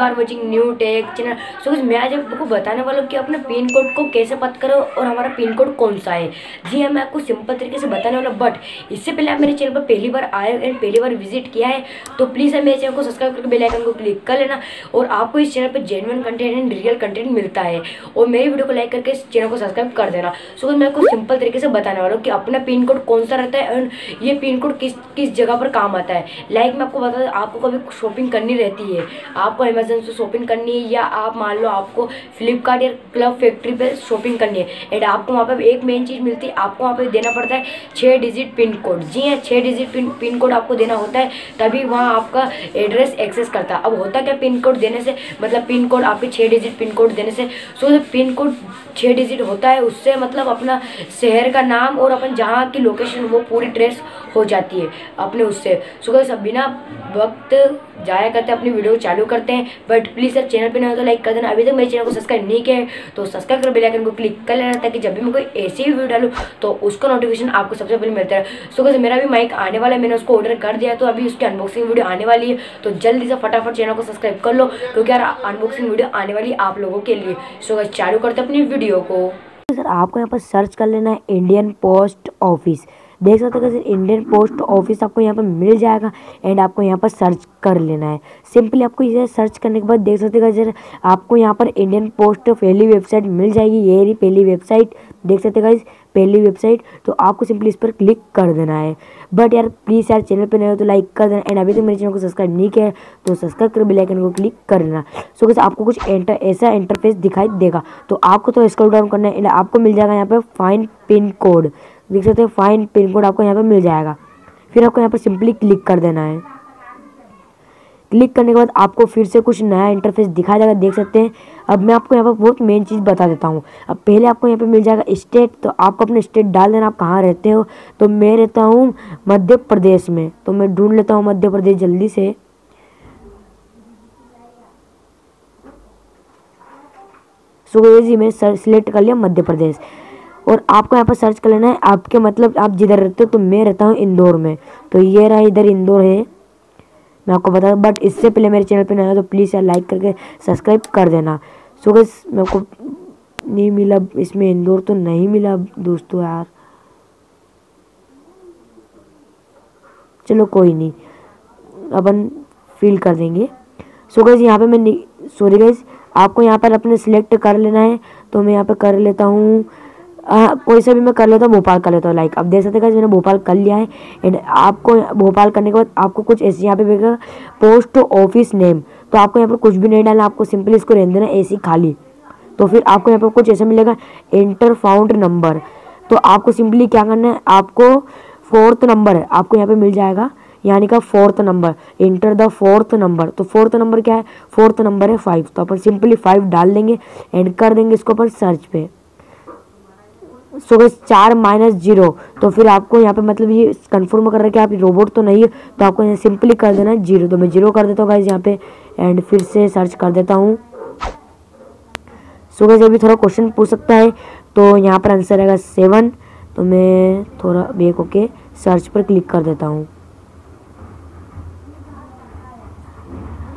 Are watching new tech channel. So मैं आज आपको बताने वाला हूँ कि अपने पिन कोड को कैसे पता करो और हमारा पिन कोड कौन सा है। जी हाँ मैं आपको सिंपल तरीके से बताने वाला बट इससे पहले आप मेरे चैनल पर पहली बार आए एंड पहली बार विज़िट किया है तो प्लीज़ आप मेरे चैनल को सब्सक्राइब करके बेल आइकन को क्लिक कर लेना और आपको इस चैनल पर genuine content and real content मिलता है। और मेरी वीडियो को लाइक करके इस चैनल को सब्सक्राइब कर देना। सो मैं आपको सिंपल तरीके से बताने वाला हूँ कि अपना पिन कोड कौन सा रहता है एंड ये पिन कोड किस किस जगह पर काम आता है। लाइक मैं आपको बता आपको कभी शॉपिंग करनी रहती है, आपको अमेजन से शॉपिंग करनी है या आप मान लो आपको फ्लिपकार्ट या क्लब फैक्ट्री पर शॉपिंग करनी है। एंड आपको वहाँ पर एक मेन चीज़ मिलती है, आपको वहाँ पर देना पड़ता है छः डिजिट पिन कोड जी हाँ छः डिजिट पिन पिन कोड आपको देना होता है, तभी वहाँ आपका एड्रेस एक्सेस करता है। अब होता क्या पिन कोड देने से? मतलब पिन कोड आपके छः डिजिट पिन कोड देने से? सो पिन कोड छः डिजिट होता है, उससे मतलब अपना शहर का नाम और अपन जहाँ की लोकेशन वो पूरी ट्रेस हो जाती है अपने उससे। सो सब बिना वक्त जाया करते, अपनी वीडियो चालू करते हैं। बट प्लीज़ सर चैनल पे नहीं हो तो लाइक कर देना। अभी तक मेरे चैनल को सब्सक्राइब नहीं किया है तो सब्सक्राइब कर बेल आइकन को क्लिक कर लेना ताकि जब भी मैं कोई ऐसी वीडियो डालूँ तो उसका नोटिफिकेशन आपको सबसे पहले मिलता है सो कैसे मेरा भी माइक आने वाला है, मैंने उसको ऑर्डर कर दिया तो अभी उसकी अनबॉक्सिंग वीडियो आने वाली है। तो जल्दी से फटाफट चैनल को सब्सक्राइब कर लो, क्योंकि यार अनबॉक्सिंग वीडियो आने वाली आप लोगों के लिए। सो चालू करते अपनी वीडियो को। सर आपको यहाँ पर सर्च कर लेना है इंडियन पोस्ट ऑफ़िस देख सकते हो सर इंडियन पोस्ट ऑफ़िस आपको यहाँ पर मिल जाएगा एंड आपको यहाँ पर सर्च कर लेना है। सिंपली आपको इसे सर्च करने के बाद देख सकते हो सर आपको यहाँ पर इंडियन पोस्ट पहली वेबसाइट मिल जाएगी। ये रही पहली वेबसाइट देख सकते गाइज़ पहली वेबसाइट तो आपको सिंपली इस पर क्लिक कर देना है। बट यार प्लीज़ यार चैनल पे नए हो तो लाइक कर देना एंड अभी तक मेरे चैनल को सब्सक्राइब नहीं किया है तो सब्सक्राइब कर बेल आइकन को क्लिक कर देना सो कैसे आपको कुछ एंटर ऐसा इंटरफेस दिखाई देगा। तो आपको तो स्क्रॉल डाउन करना है एंड आपको मिल जाएगा यहाँ पर फाइन पिन कोड देख सकते हैं फाइन पिन कोड आपको यहाँ पर मिल जाएगा। फिर आपको यहाँ पर सिंपली क्लिक कर देना है। क्लिक करने के बाद आपको फिर से कुछ नया इंटरफेस दिखाया जाएगा देख सकते हैं। अब मैं आपको यहाँ पर बहुत मेन चीज़ बता देता हूँ। अब पहले आपको यहाँ पे मिल जाएगा स्टेट तो आपको अपने स्टेट डाल देना, आप कहाँ रहते हो? तो मैं रहता हूँ मध्य प्रदेश में। तो मैं ढूंढ लेता हूँ मध्य प्रदेश जल्दी से। सो जी मैं सिलेक्ट कर लिया मध्य प्रदेश। और आपको यहाँ पर सर्च कर लेना है, आपके मतलब आप जिधर रहते हो तो मैं रहता हूँ इंदौर में। तो ये रहा इधर इंदौर है। मैं आपको बता बट इससे पहले मेरे चैनल पर नया तो प्लीज़ यार लाइक करके सब्सक्राइब कर देना। सो गैस मेरे को नहीं मिला इसमें इंदौर तो नहीं मिला दोस्तों यार। चलो कोई नहीं, अपन फिल कर देंगे। सो गैस यहाँ पे मैं सॉरी गैस आपको यहाँ पर अपने सिलेक्ट कर लेना है तो मैं यहाँ पे कर लेता हूँ। कोई सा भी मैं कर लेता हूँ, भोपाल कर लेता हूँ लाइक अब देख सकते हैं मैंने भोपाल कर लिया है एंड आपको भोपाल करने के बाद आपको कुछ ऐसे यहाँ पे मिलेगा पोस्ट ऑफ़िस नेम तो आपको यहाँ पर कुछ भी नहीं डालना, आपको सिंपली इसको रहने देना ऐसी खाली तो फिर आपको यहाँ पर कुछ ऐसा मिलेगा इंटर फाउंड नंबर तो आपको सिंपली क्या करना है, आपको फोर्थ नंबर है, आपको यहाँ पे मिल जाएगा, यानी का fourth number enter the fourth number तो फोर्थ नंबर क्या है फोर्थ नंबर है फाइव तो अपन सिंपली फाइव डाल देंगे एंड कर देंगे इसको अपन सर्च पे। सो गए चार माइनस ज़ीरो। तो फिर आपको यहाँ पे मतलब ये कंफर्म कर रहा है कि आप रोबोट तो नहीं है तो आपको यहाँ सिंपली कर देना है ज़ीरो। तो मैं ज़ीरो कर देता हूँ गाइज़ यहाँ पे एंड फिर से सर्च कर देता हूँ। सो गए अभी थोड़ा क्वेश्चन पूछ सकता है तो यहाँ पर आंसर रहेगा सेवन तो मैं थोड़ा बेक ओके सर्च पर क्लिक कर देता हूँ।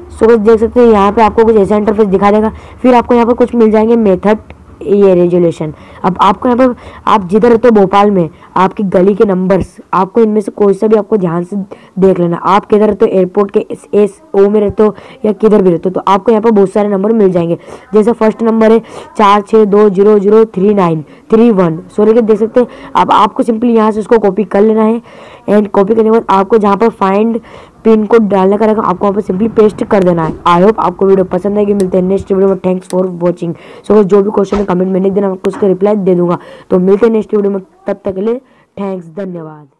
सो so, देख सकते हैं यहाँ पे आपको कुछ ऐसा इंटरफेस दिखा देगा। फिर आपको यहाँ पर कुछ मिल जाएँगे मेथड ये रेजुलेशन अब आपको यहाँ पर आप जिधर रहते हो भोपाल में आपकी गली के नंबर्स आपको इनमें से कोई सा भी आपको ध्यान से देख लेना। आप किधर रहते हो? एयरपोर्ट के एस एस ओ में रहते हो या किधर भी रहते हो? तो आपको यहाँ पर बहुत सारे नंबर मिल जाएँगे। जैसे फ़र्स्ट नंबर है चार छः दो zero zero three nine, three one. Sorry देख सकते हैं? अब आपको सिंपली यहाँ से उसको कॉपी कर लेना है। एंड कॉपी करने के बाद आपको जहाँ पर फाइंड पिन कोड डालने का रहेगा, आपको वहाँ पर सिंपली पेस्ट कर देना है। आई होप आपको वीडियो पसंद आएगी। मिलते हैं नेक्स्ट वीडियो में। थैंक्स फॉर वॉचिंग सो जो भी क्वेश्चन है कमेंट में लिख देना। आपको उसका रिप्लाई दे दूँगा। तो मिलते हैं नेक्स्ट वीडियो में। तब तक के लिए थैंक्स धन्यवाद।